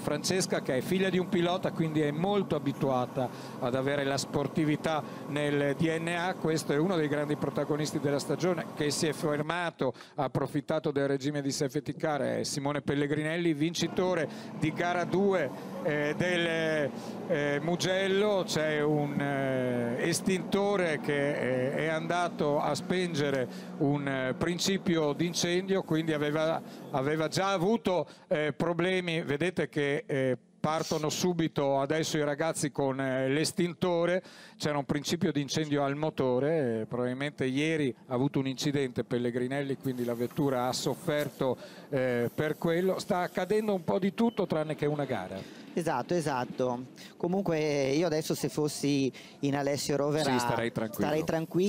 Francesca che è figlia di un pilota quindi è molto abituata ad avere la sportività nel DNA questo è uno dei grandi protagonisti della stagione che si è fermato ha approfittato del regime di safety car è Simone Pellegrinelli vincitore di gara 2 eh, del eh, Mugello c'è un eh, estintore che eh, è andato a spengere un eh, principio d'incendio quindi aveva, aveva, già avuto eh, problemi. Vedete che partono subito adesso i ragazzi con eh, l'estintore, c'era un principio di incendio al motore, eh, probabilmente ieri ha avuto un incidente Pellegrinelli, quindi la vettura ha sofferto eh, per quello, sta accadendo un po' di tutto tranne che una gara. Esatto, esatto. Comunque io adesso se fossi in Alessio Rovera sì, starei tranquillo. Starei tranquillo